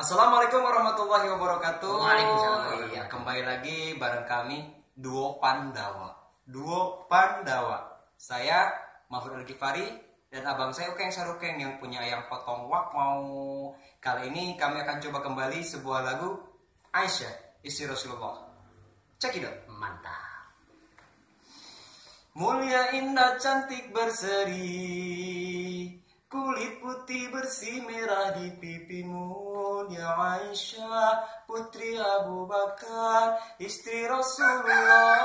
Assalamualaikum warahmatullahi wabarakatuh. Waalaikumsalam. Ya, kembali lagi bareng kami Duo Pandawa. Duo Pandawa. Saya Mahfud Al Kifari dan abang saya Ukeng Sarukeng yang punya ayam potong wak mau. Kali ini kami akan coba kembali sebuah lagu Aisyah istri Rasulullah. Cekidot. Mantap. Mulia indah cantik berseri putih bersih merah di pipimu Ya Aisyah putri Abu Bakar istri Rasulullah.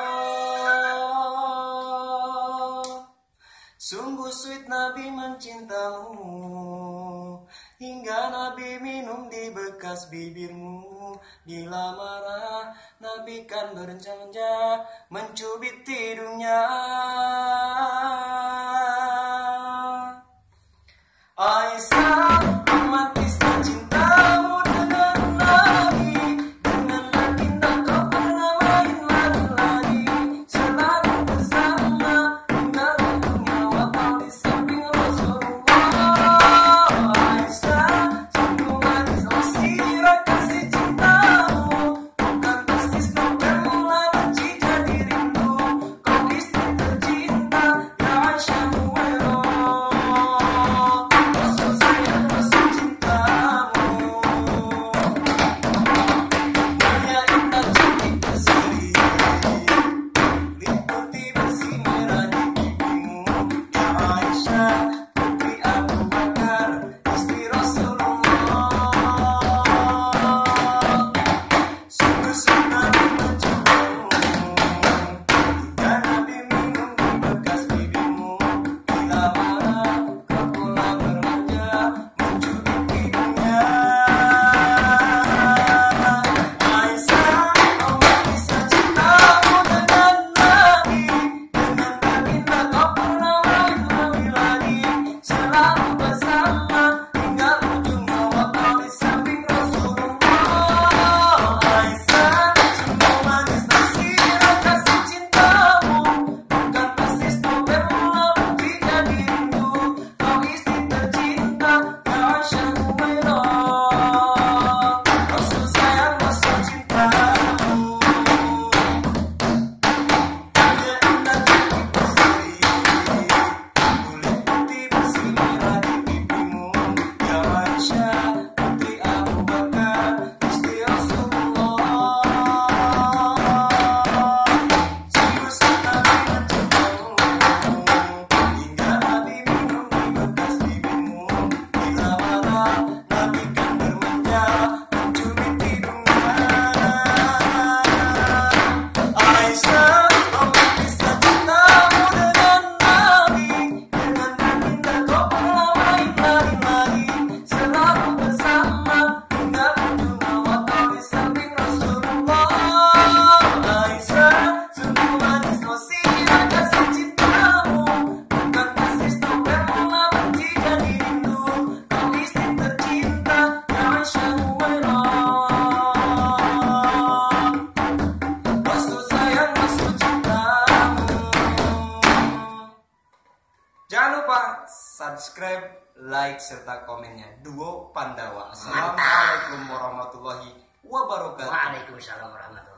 Sungguh sweet Nabi mencintamu Hingga Nabi minum di bekas bibirmu. Bila marah Nabi kan berencana mencubit hidungnya subscribe, like, serta komennya. Duo Pandawa. Assalamualaikum warahmatullahi wabarakatuh. Waalaikumsalam warahmatullahi wabarakatuh.